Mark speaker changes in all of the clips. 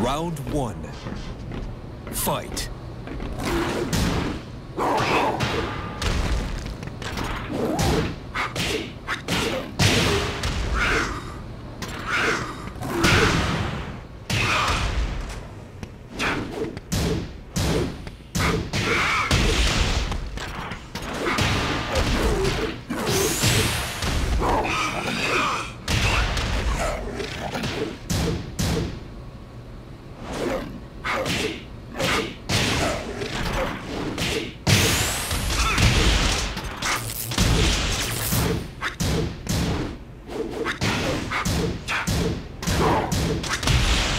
Speaker 1: Round one. Fight.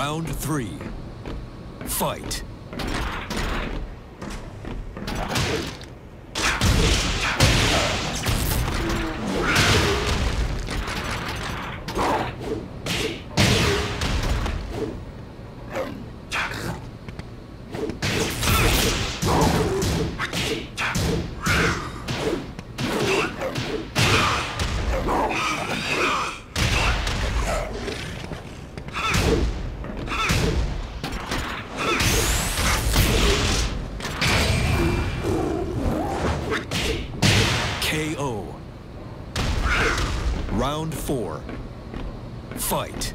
Speaker 1: Round three. Fight. Round four. Fight.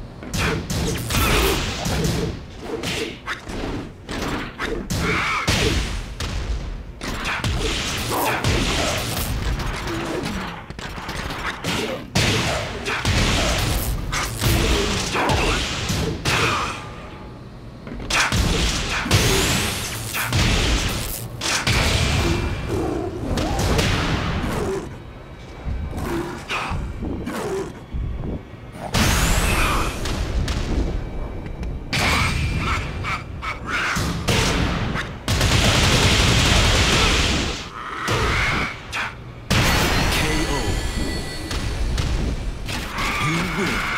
Speaker 1: Win.